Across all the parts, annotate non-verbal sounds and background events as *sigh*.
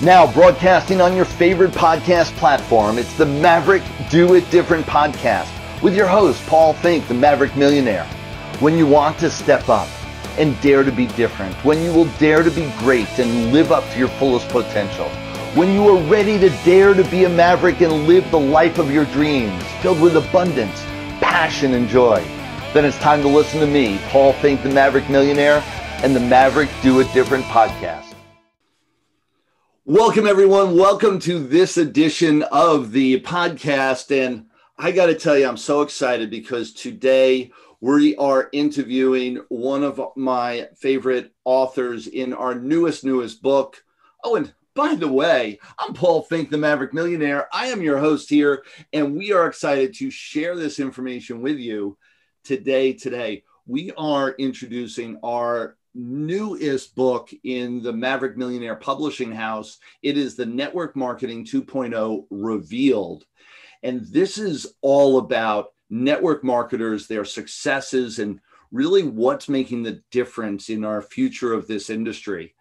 Now, broadcasting on your favorite podcast platform, it's the Maverick Do It Different podcast with your host, Paul Finck, the Maverick Millionaire. When you want to step up and dare to be different, when you will dare to be great and live up to your fullest potential, when you are ready to dare to be a maverick and live the life of your dreams, filled with abundance, passion, and joy, then it's time to listen to me, Paul Finck, the Maverick Millionaire, and the Maverick Do It Different podcast. Welcome, everyone. Welcome to this edition of the podcast. And I got to tell you, I'm so excited because today we are interviewing one of my favorite authors in our newest, newest book. Oh, and by the way, I'm Paul Finck, the Maverick Millionaire. I am your host here, and we are excited to share this information with you today. Today, we are introducing our newest book in the Maverick Millionaire Publishing House. It is the Network Marketing 2.0 Revealed. And this is all about network marketers, their successes, and really what's making the difference in our future of this industry.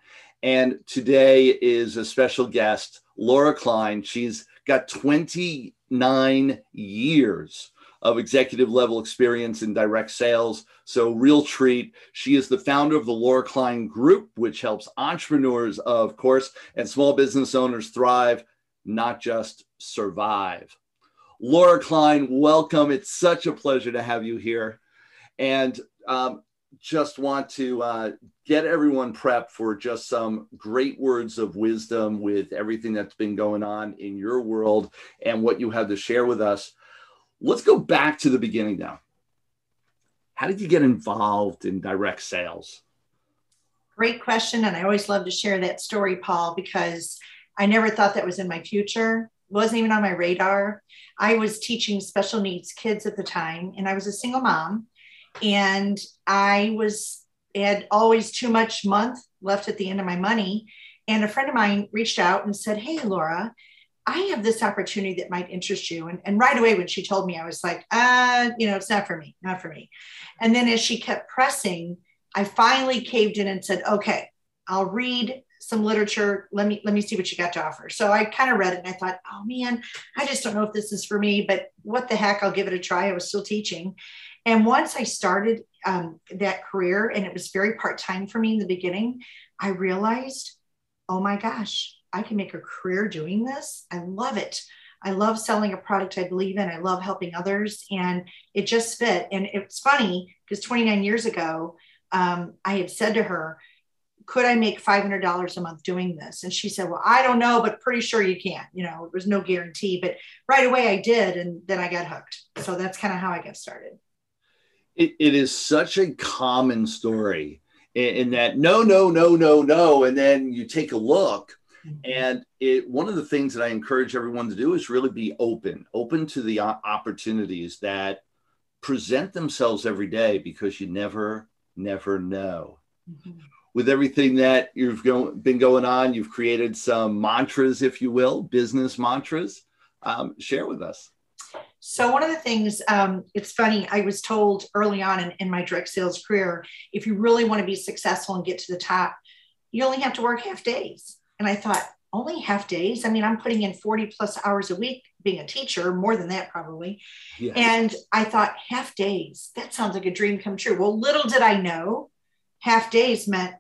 And today is a special guest, Laura Klein. She's got 29 years of executive level experience in direct sales. So, real treat. She is the founder of the Laura Klein Group, which helps entrepreneurs, of course, and small business owners thrive, not just survive. Laura Klein, welcome. It's such a pleasure to have you here. And um, just want to uh, get everyone prepped for just some great words of wisdom with everything that's been going on in your world and what you have to share with us. Let's go back to the beginning now. How did you get involved in direct sales? Great question. And I always love to share that story, Paul, because I never thought that was in my future. It wasn't even on my radar. I was teaching special needs kids at the time, and I was a single mom. And I was had always too much month left at the end of my money. And a friend of mine reached out and said, Hey, Laura, I have this opportunity that might interest you. And, and right away, when she told me, I was like, uh, you know, it's not for me, not for me. And then as she kept pressing, I finally caved in and said, okay, I'll read some literature. Let me let me see what you got to offer. So I kind of read it and I thought, oh man, I just don't know if this is for me, but what the heck, I'll give it a try. I was still teaching. And once I started um, that career, and it was very part time for me in the beginning, I realized, oh my gosh, I can make a career doing this. I love it. I love selling a product I believe in. I love helping others. And it just fit. And it's funny because 29 years ago, um, I had said to her, could I make $500 a month doing this? And she said, well, I don't know, but pretty sure you can. You know, it was no guarantee, but right away I did. And then I got hooked. So that's kind of how I got started. it, it is such a common story in, in that no, no, no, no, no. And then you take a look. And it, one of the things that I encourage everyone to do is really be open, open to the opportunities that present themselves every day because you never, never know. Mm-hmm. With everything that you've go, been going on, you've created some mantras, if you will, business mantras. Um, share with us. So one of the things, um, it's funny, I was told early on in, in my direct sales career, if you really want to be successful and get to the top, you only have to work half days. And I thought, only half days. I mean, I'm putting in 40 plus hours a week being a teacher, more than that probably. And I thought, half days, that sounds like a dream come true. Well, little did I know, half days meant,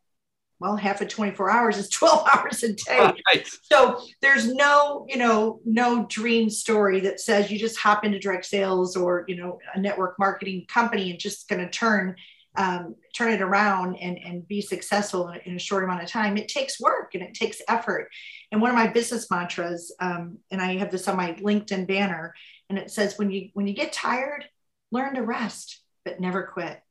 well, half of 24 hours is *laughs* 12 hours a day. Right. So there's no, you know, no dream story that says you just hop into direct sales or, you know, a network marketing company and just going to turn um, turn it around and, and be successful in a short amount of time, it takes work and it takes effort. And one of my business mantras, um, and I have this on my LinkedIn banner, and it says, when you when you get tired, learn to rest, but never quit.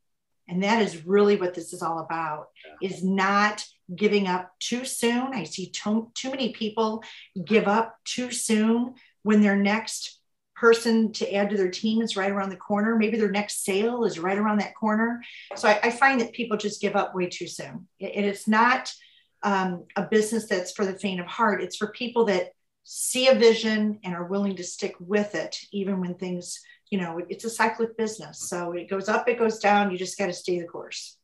And that is really what this is all about, yeah. is not giving up too soon. I see too, too many people give up too soon when their next person to add to their team is right around the corner. Maybe their next sale is right around that corner. So I, I find that people just give up way too soon. It, it's not um, a business that's for the faint of heart. It's for people that see a vision and are willing to stick with it, even when things, you know, it's a cyclic business. So it goes up, it goes down. You just got to stay the course.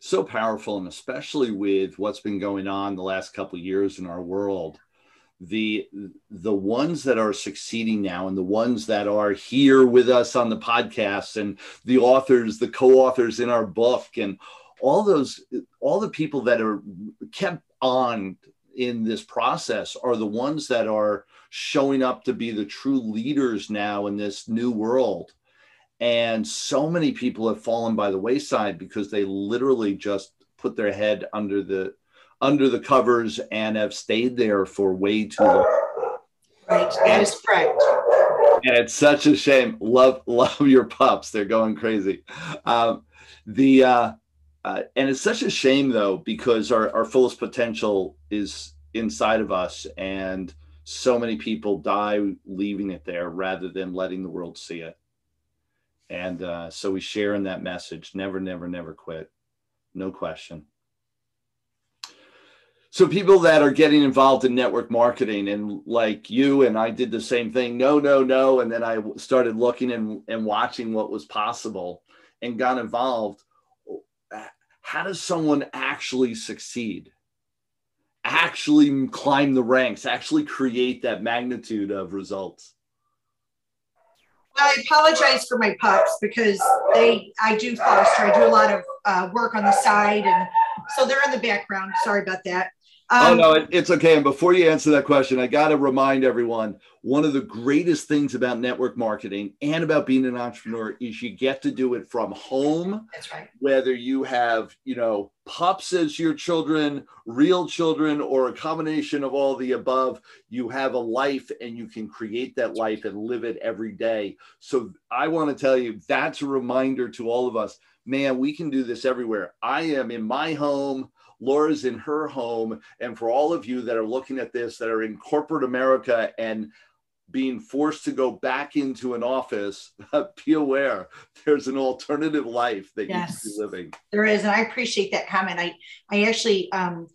so powerful and especially with what's been going on the last couple years in our world the the ones that are succeeding now and the ones that are here with us on the podcast and the authors the co-authors in our book and all those all the people that are kept on in this process are the ones that are showing up to be the true leaders now in this new world. And so many people have fallen by the wayside because they literally just put their head under the under the covers and have stayed there for way too long. Right, that is correct. And it's such a shame. Love, *laughs* love your pups. They're going crazy. Um, the uh, uh, and it's such a shame though because our, our fullest potential is inside of us, and so many people die leaving it there rather than letting the world see it. And uh, so we share in that message: never, never, never quit. No question so people that are getting involved in network marketing and like you and i did the same thing no no no and then i started looking and, and watching what was possible and got involved how does someone actually succeed actually climb the ranks actually create that magnitude of results well, I apologize for my pups because they I do foster. I do a lot of uh, work on the side, and so they're in the background. Sorry about that. Oh, um, oh no, it's okay. And before you answer that question, I got to remind everyone: one of the greatest things about network marketing and about being an entrepreneur is you get to do it from home. That's right. Whether you have, you know, pups as your children, real children, or a combination of all the above, you have a life and you can create that life and live it every day. So I want to tell you that's a reminder to all of us. Man, we can do this everywhere. I am in my home. Laura's in her home. And for all of you that are looking at this that are in corporate America and being forced to go back into an office, *laughs* be aware there's an alternative life that yes, you can be living. There is. And I appreciate that comment. I, I actually um,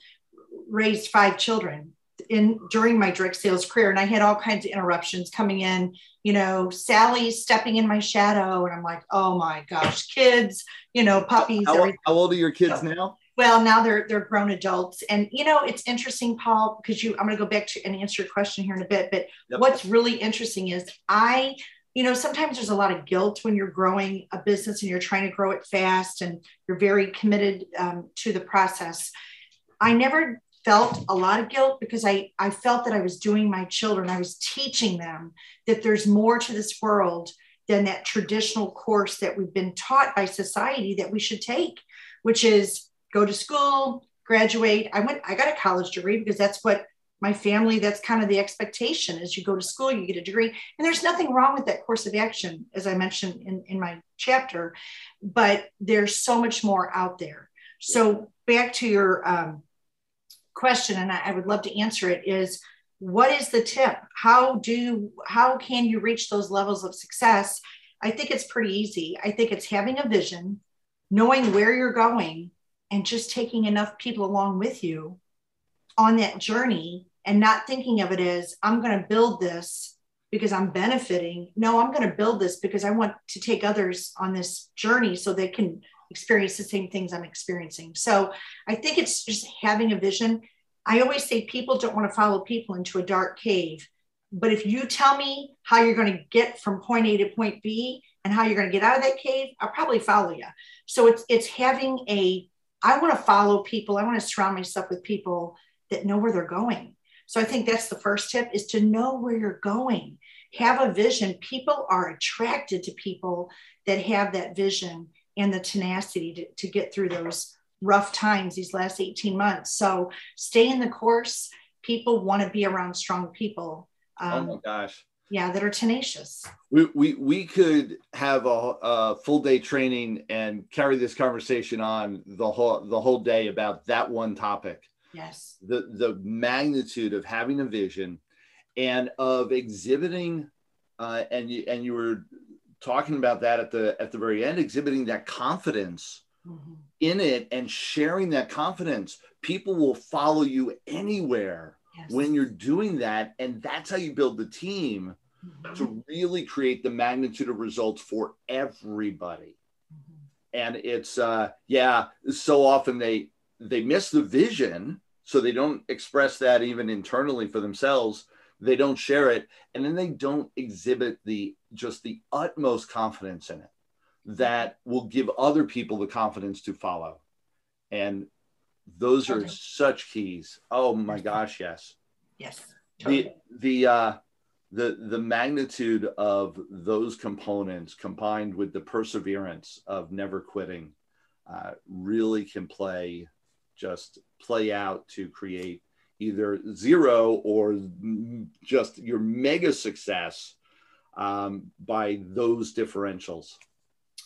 raised five children in during my direct sales career and I had all kinds of interruptions coming in, you know, Sally stepping in my shadow and I'm like, oh my gosh, kids, you know, puppies. How, how old are your kids so, now? Well now they're they're grown adults and you know it's interesting paul because you i'm going to go back to and answer your question here in a bit but yep. what's really interesting is i you know sometimes there's a lot of guilt when you're growing a business and you're trying to grow it fast and you're very committed um, to the process i never felt a lot of guilt because I, I felt that i was doing my children i was teaching them that there's more to this world than that traditional course that we've been taught by society that we should take which is go to school, graduate. I went, I got a college degree because that's what my family, that's kind of the expectation is you go to school, you get a degree. And there's nothing wrong with that course of action, as I mentioned in, in my chapter, but there's so much more out there. So back to your um, question, and I, I would love to answer it is what is the tip? How do, how can you reach those levels of success? I think it's pretty easy. I think it's having a vision, knowing where you're going, and just taking enough people along with you on that journey and not thinking of it as I'm going to build this because I'm benefiting. No, I'm going to build this because I want to take others on this journey so they can experience the same things I'm experiencing. So I think it's just having a vision. I always say people don't want to follow people into a dark cave. But if you tell me how you're going to get from point A to point B and how you're going to get out of that cave, I'll probably follow you. So it's it's having a I want to follow people. I want to surround myself with people that know where they're going. So I think that's the first tip is to know where you're going. Have a vision. People are attracted to people that have that vision and the tenacity to, to get through those rough times these last 18 months. So stay in the course. People want to be around strong people. Um, oh my gosh yeah that are tenacious. We we, we could have a, a, full day training and carry this conversation on the whole the whole day about that one topic. Yes. The the magnitude of having a vision and of exhibiting uh, and you and you were talking about that at the at the very end exhibiting that confidence mm-hmm. in it and sharing that confidence. People will follow you anywhere yes. when you're doing that. And that's how you build the team mm-hmm. to really create the magnitude of results for everybody. Mm-hmm. and it's uh, yeah, so often they they miss the vision, so they don't express that even internally for themselves. They don't share it, and then they don't exhibit the just the utmost confidence in it that will give other people the confidence to follow. And those are such keys. Oh my gosh, yes. Yes. Totally. The the uh the the magnitude of those components combined with the perseverance of never quitting uh, really can play just play out to create either zero or just your mega success um, by those differentials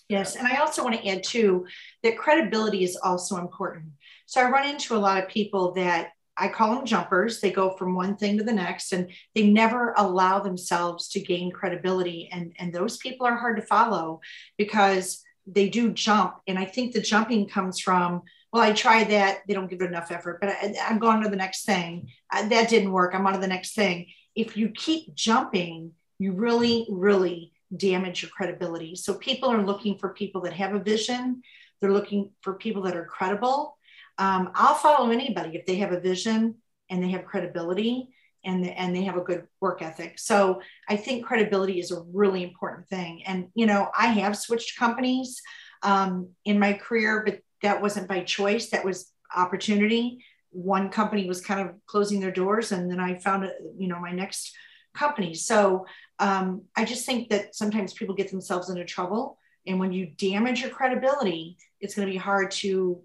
yes and i also want to add too that credibility is also important so i run into a lot of people that I call them jumpers. They go from one thing to the next and they never allow themselves to gain credibility. And, and those people are hard to follow because they do jump. And I think the jumping comes from, well, I tried that. They don't give it enough effort, but I, am going to the next thing. Uh, that didn't work. I'm on to the next thing. If you keep jumping, you really, really damage your credibility. So people are looking for people that have a vision. They're looking for people that are credible um, I'll follow anybody if they have a vision and they have credibility and, and they have a good work ethic. So I think credibility is a really important thing. And, you know, I have switched companies um, in my career, but that wasn't by choice, that was opportunity. One company was kind of closing their doors, and then I found, you know, my next company. So um, I just think that sometimes people get themselves into trouble. And when you damage your credibility, it's going to be hard to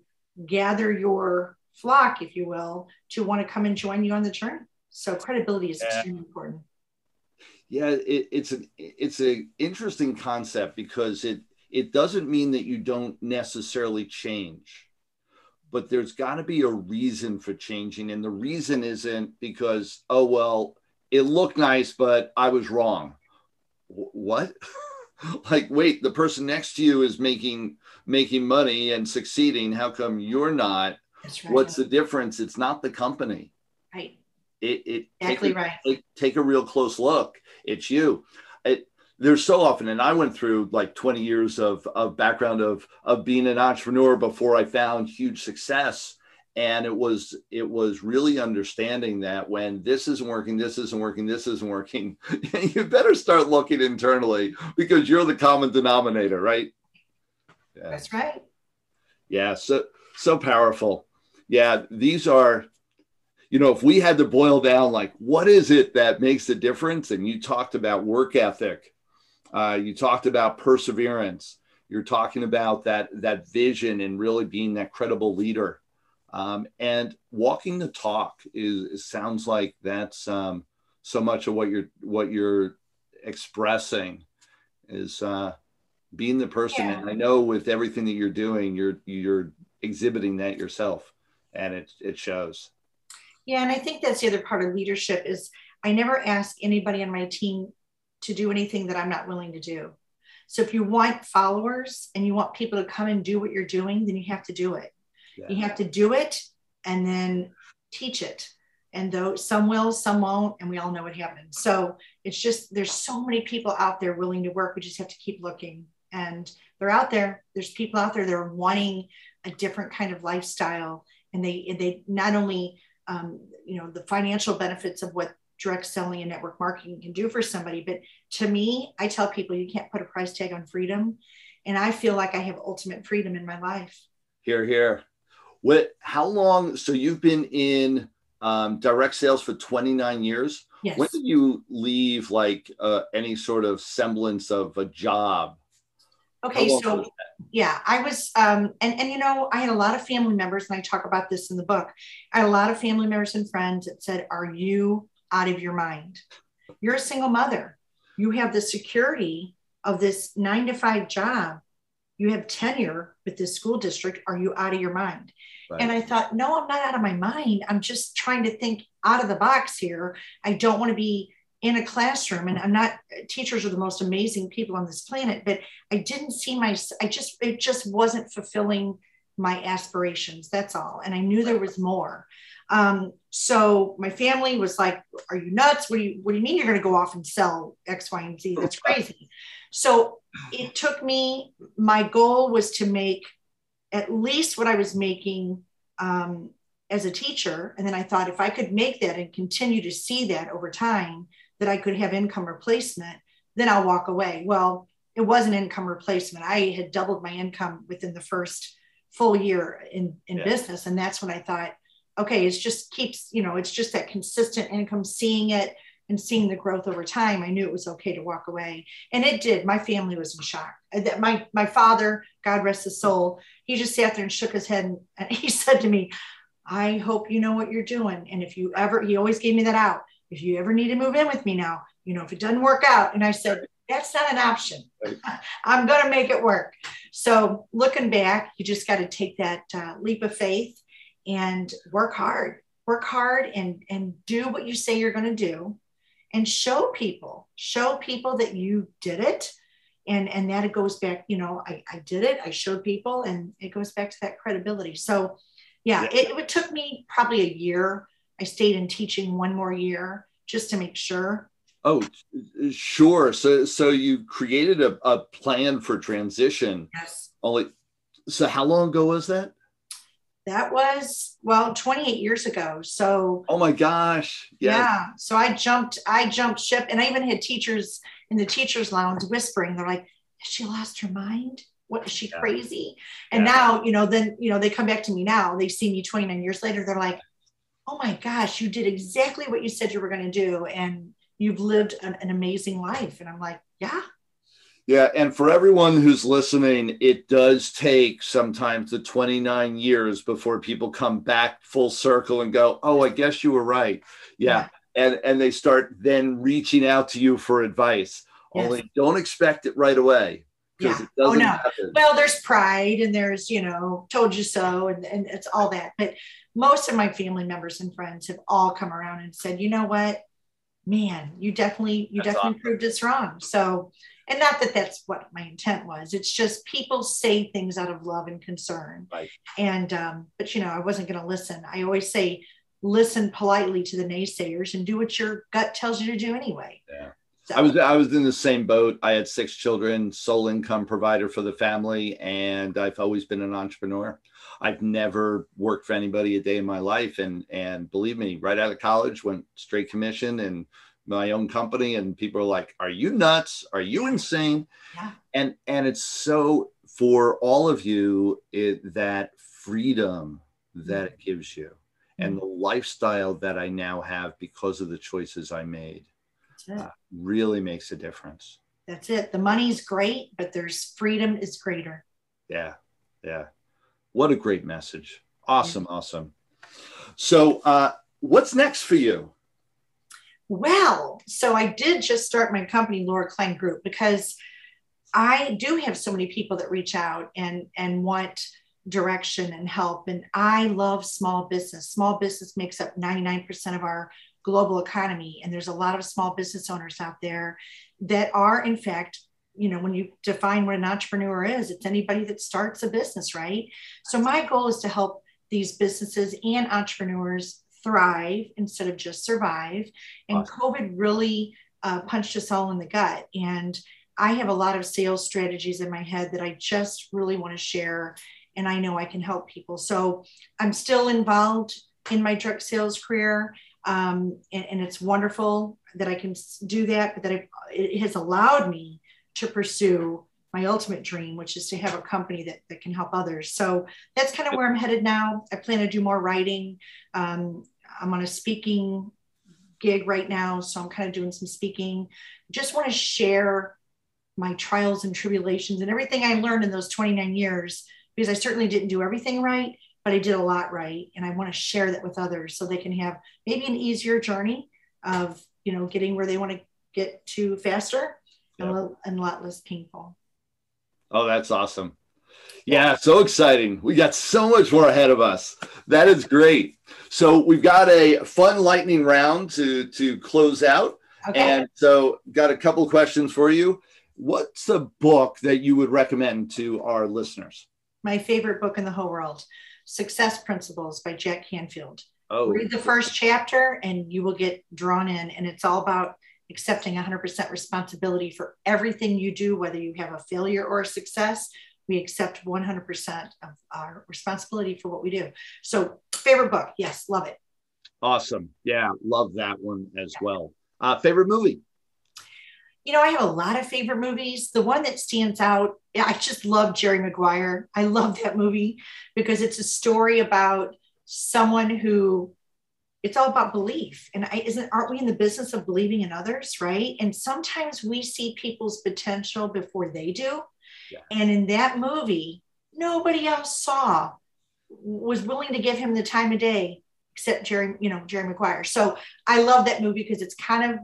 gather your flock, if you will, to want to come and join you on the journey. So credibility is extremely important. Yeah, it, it's an it's an interesting concept because it it doesn't mean that you don't necessarily change, but there's got to be a reason for changing, and the reason isn't because oh well, it looked nice, but I was wrong. W- what? *laughs* *laughs* like wait the person next to you is making making money and succeeding. How come you're not? Right. what's the difference? It's not the company. Right. It, it exactly take right. take, take a real close look. It's you. It, there's so often and i went through like 20 years of, of background of of being an entrepreneur before i found huge success and it was it was really understanding that when this isn't working this isn't working this isn't working *laughs* you better start looking internally because you're the common denominator right? Yeah. that's right. Yeah so so powerful. Yeah these are you know if we had to boil down like what is it that makes the difference? And you talked about work ethic. Uh, you talked about perseverance. You're talking about that that vision and really being that credible leader um, and walking the talk is, sounds like that's um, so much of what you're what you're expressing is uh, being the person. Yeah. And I know with everything that you're doing, you're you're exhibiting that yourself, and it it shows. Yeah, and I think that's the other part of leadership is I never ask anybody on my team to do anything that I'm not willing to do. So if you want followers and you want people to come and do what you're doing, then you have to do it. Yeah. You have to do it and then teach it. And though some will, some won't, and we all know what happens. So it's just there's so many people out there willing to work. We just have to keep looking. And they're out there. There's people out there that are wanting a different kind of lifestyle. And they they not only um, you know the financial benefits of what direct selling and network marketing can do for somebody. But to me, I tell people you can't put a price tag on freedom. And I feel like I have ultimate freedom in my life. Here, here. What? How long? So you've been in um, direct sales for 29 years. Yes. When did you leave like uh, any sort of semblance of a job? Okay, so yeah, I was, um, and and you know, I had a lot of family members, and I talk about this in the book. I had a lot of family members and friends that said, "Are you out of your mind? You're a single mother. You have the security of this nine to five job. You have tenure with this school district. Are you out of your mind?" Right. And I thought, no, I'm not out of my mind. I'm just trying to think out of the box here. I don't want to be in a classroom and I'm not teachers are the most amazing people on this planet, but I didn't see my I just it just wasn't fulfilling my aspirations. That's all. And I knew there was more. Um, so my family was like, "Are you nuts? What do you What do you mean you're going to go off and sell X, Y, and Z? That's *laughs* crazy." So it took me. My goal was to make at least what I was making um, as a teacher, and then I thought if I could make that and continue to see that over time, that I could have income replacement, then I'll walk away. Well, it was an income replacement. I had doubled my income within the first full year in in yeah. business, and that's when I thought okay, it's just keeps, you know, it's just that consistent income, seeing it and seeing the growth over time, I knew it was okay to walk away. And it did. My family was in shock. Uh, that my my father, God rest his soul, he just sat there and shook his head and, and *laughs* he said to me, I hope you know what you're doing. And if you ever, he always gave me that out. If you ever need to move in with me now, you know, if it doesn't work out. And I said, that's not an option. *laughs* I'm going to make it work. So looking back, you just got to take that uh, leap of faith and work hard. Work hard and and do what you say you're going to do and show people show people that you did it. And and that it goes back you know I, I did it i showed people and it goes back to that credibility. So yeah, yeah. It, it took me probably a year. I stayed in teaching one more year just to make sure oh sure. So so you created a, a plan for transition. Yes. Only so how long ago was that? That was well 28 years ago. So oh my gosh. Yeah. yeah. So i jumped i jumped ship and i even had teachers in the teachers lounge whispering. They're like has she lost her mind? What is she yeah. crazy? And yeah. now you know then you know they come back to me now. They see me 29 years later. They're like oh my gosh you did exactly what you said you were going to do. And you've lived an, an amazing life and i'm like yeah yeah, and for everyone who's listening, it does take sometimes the 29 years before people come back full circle and go, "Oh, I guess you were right." Yeah, yeah. and and they start then reaching out to you for advice. Yes. Only don't expect it right away. Yeah. oh no. Happen. Well, there's pride and there's, you know, told you so and, and it's all that. But most of my family members and friends have all come around and said, you know what? Man, you definitely, you That's definitely awesome. proved us wrong. So and not that that's what my intent was it's just people say things out of love and concern right. and um, but you know i wasn't going to listen i always say listen politely to the naysayers and do what your gut tells you to do anyway yeah so. I was I was in the same boat. I had six children, sole income provider for the family, and I've always been an entrepreneur. I've never worked for anybody a day in my life, and and believe me, right out of college, went straight commission and my own company and people are like are you nuts are you insane yeah. and and it's so for all of you it that freedom that mm. it gives you and mm. the lifestyle that i now have because of the choices i made uh, really makes a difference. That's it. The money's great but there's freedom is greater. Yeah yeah. What a great message. Awesome yeah. awesome. So uh, what's next for you? Well, so I did just start my company, Laura Klein Group, because I do have so many people that reach out and and want direction and help. And I love small business. Small business makes up 99% of our global economy. And there's a lot of small business owners out there that are, in fact, you know, when you define what an entrepreneur is, it's anybody that starts a business, right? So my goal is to help these businesses and entrepreneurs thrive instead of just survive. And awesome. COVID really uh, punched us all in the gut. And I have a lot of sales strategies in my head that I just really want to share. And I know I can help people. So I'm still involved in my direct sales career. Um, and, and, it's wonderful that I can do that, but that it, it has allowed me to pursue my ultimate dream, which is to have a company that, that can help others. So that's kind of where I'm headed now. I plan to do more writing. Um, I'm on a speaking gig right now, so I'm kind of doing some speaking. Just want to share my trials and tribulations and everything I learned in those 29 years because I certainly didn't do everything right, but I did a lot right. And I want to share that with others so they can have maybe an easier journey of, you know, getting where they want to get to faster and, a, and a lot less painful. Oh, that's awesome. Yeah, so exciting. We got so much more ahead of us. That is great. So we've got a fun lightning round to to close out. Okay. And so got a couple questions for you. What's a book that you would recommend to our listeners? my favorite book in the whole world, Success Principles by Jack Canfield. Oh, Read the first chapter and you will get drawn in. And it's all about accepting 100% responsibility for everything you do, whether you have a failure or a success. We accept 100% of our responsibility for what we do. So, favorite book. Yes, love it. awesome. Yeah, love that one as well. Uh, favorite movie? You know, I have a lot of favorite movies. The one that stands out, I just love Jerry Maguire. I love that movie because it's a story about someone who it's all about belief and I, isn't aren't we in the business of believing in others right and sometimes we see people's potential before they do Yeah. and in that movie nobody else saw was willing to give him the time of day except jerry you know jerry maguire so i love that movie because it's kind of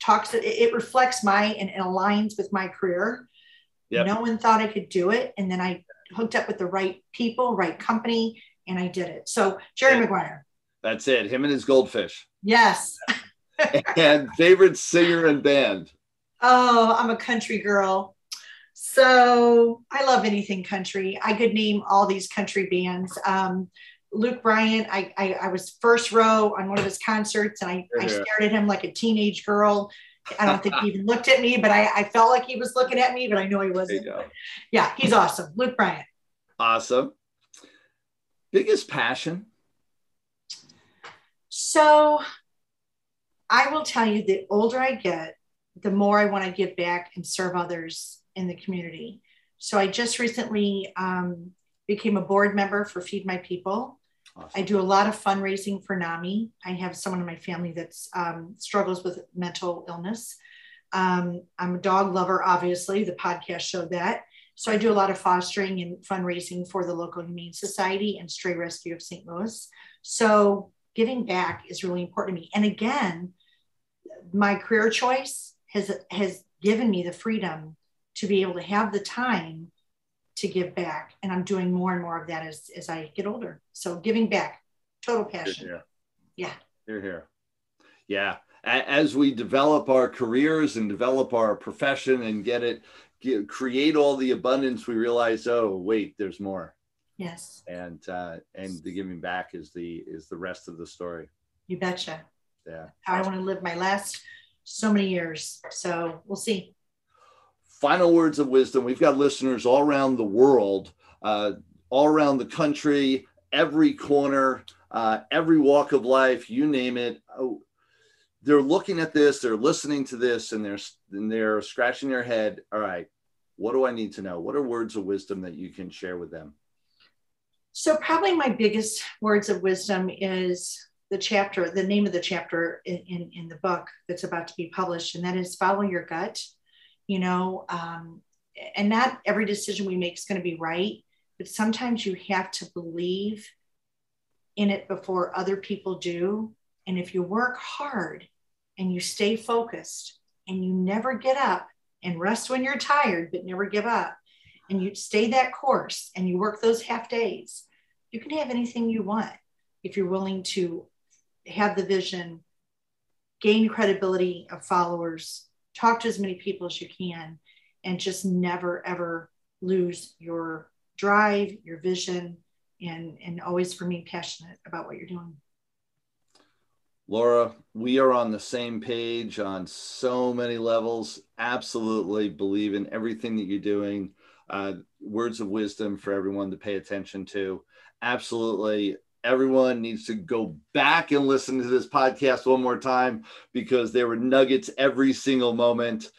talks it, it reflects my and, and aligns with my career Yep. no one thought i could do it and then i hooked up with the right people right company and i did it so jerry Yeah. maguire That's it. Him and his goldfish. Yes. *laughs* and favorite singer and band? Oh, I'm a country girl. So I love anything country. I could name all these country bands. Um, Luke Bryan, I, I, I was first row on one of his concerts and I, I stared at him like a teenage girl. I don't think he even looked at me, but I, I felt like he was looking at me, but I know he wasn't. Yeah, he's awesome. Luke Bryan. Awesome. Biggest passion? So I will tell you the older I get, the more I want to give back and serve others in the community. So I just recently um, became a board member for Feed My People. I do a lot of fundraising for NAMI. I have someone in my family that um, struggles with mental illness. Um, I'm a dog lover, obviously. The podcast showed that. So I do a lot of fostering and fundraising for the local Humane Society and Stray Rescue of St. Louis. So giving back is really important to me. And again, my career choice has has given me the freedom to be able to have the time to give back. And I'm doing more and more of that as, as I get older. So giving back, total passion. here. Yeah. Here, here. Yeah. As we develop our careers and develop our profession and get it, get, create all the abundance, we realize, oh, wait, there's more. Yes, And uh, and the giving back is the is the rest of the story. you betcha. Yeah. I want to live my last so many years. So we'll see. Final words of wisdom. We've got listeners all around the world, uh, all around the country, every corner, uh, every walk of life, you name it. Oh, they're looking at this, they're listening to this, and they're and they're scratching their head. All right, what do I need to know? What are words of wisdom that you can share with them? So, probably my biggest words of wisdom is the chapter, the name of the chapter in, in, in the book that's about to be published, and that is follow your gut. You know, um, and not every decision we make is going to be right, but sometimes you have to believe in it before other people do. And if you work hard and you stay focused and you never get up and rest when you're tired, but never give up, and you stay that course and you work those half days, you can have anything you want if you're willing to have the vision, gain credibility of followers, talk to as many people as you can, and just never ever lose your drive, your vision, and and always remain passionate about what you're doing. Laura, we are on the same page on so many levels. Absolutely believe in everything that you're doing. Uh, words of wisdom for everyone to pay attention to. Absolutely. Everyone needs to go back and listen to this podcast one more time because there were nuggets every single moment.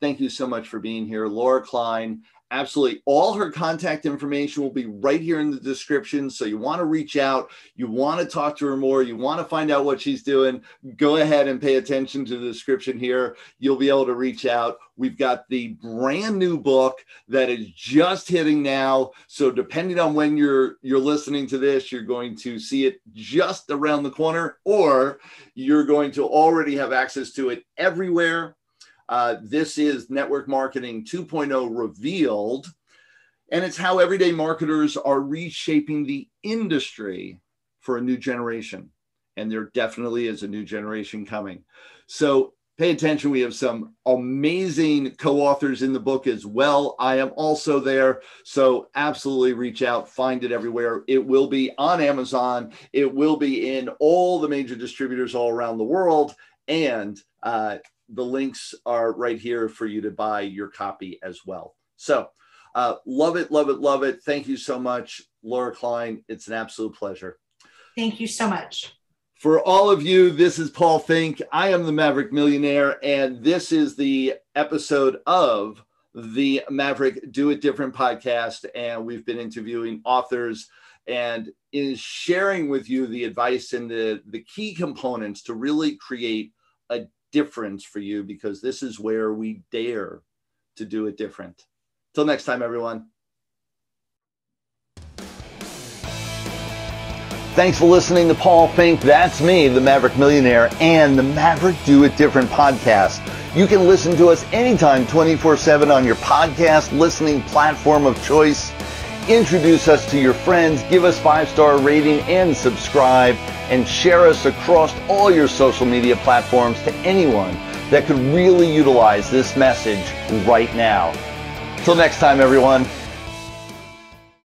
Thank you so much for being here, Laura Klein. Absolutely. All her contact information will be right here in the description. So you want to reach out, you want to talk to her more, you want to find out what she's doing, go ahead and pay attention to the description here. You'll be able to reach out. We've got the brand new book that is just hitting now. So depending on when you're you're listening to this, you're going to see it just around the corner or you're going to already have access to it everywhere. Uh, this is Network Marketing 2.0 Revealed, and it's how everyday marketers are reshaping the industry for a new generation. And there definitely is a new generation coming. So pay attention. We have some amazing co authors in the book as well. I am also there. So absolutely reach out, find it everywhere. It will be on Amazon, it will be in all the major distributors all around the world. And uh, the links are right here for you to buy your copy as well. So, uh, love it, love it, love it. Thank you so much, Laura Klein. It's an absolute pleasure. Thank you so much. For all of you, this is Paul Finck. I am the Maverick Millionaire, and this is the episode of the Maverick Do It Different podcast. And we've been interviewing authors and is sharing with you the advice and the, the key components to really create a difference for you because this is where we dare to do it different. Till next time, everyone. Thanks for listening to Paul Finck. That's me, the Maverick Millionaire, and the Maverick Do It Different podcast. You can listen to us anytime 24 7 on your podcast listening platform of choice. Introduce us to your friends, give us five star rating and subscribe, and share us across all your social media platforms to anyone that could really utilize this message right now. Till next time, everyone.